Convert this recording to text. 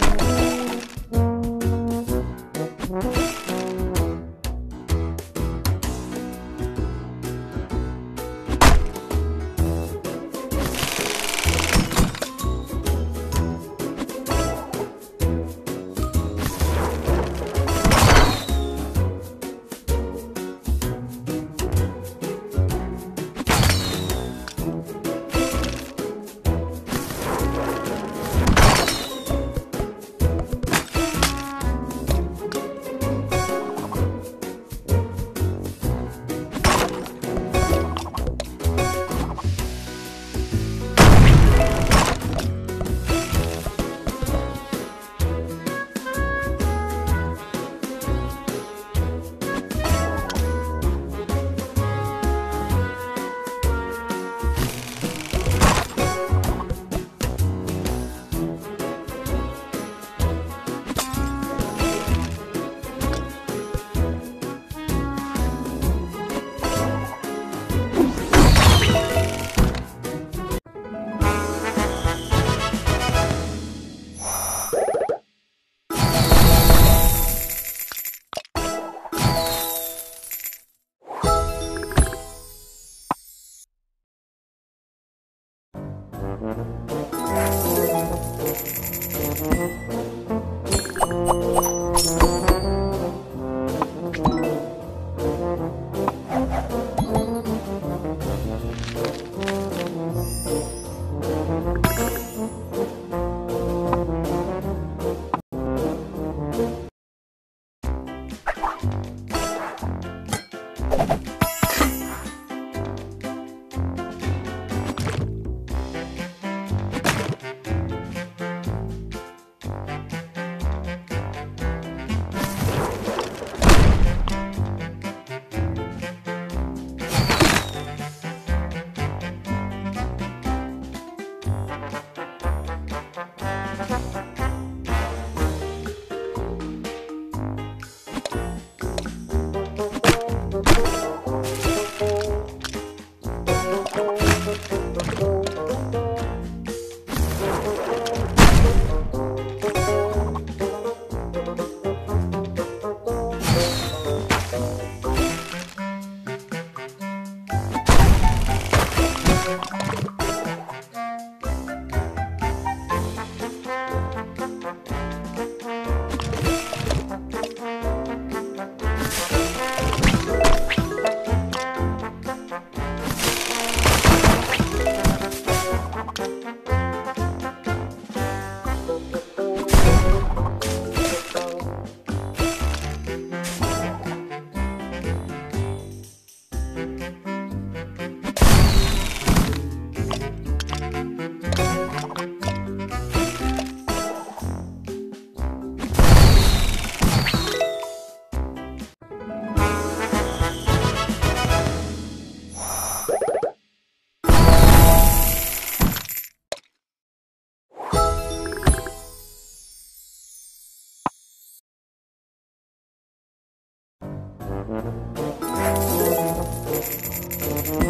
うん。Thank you.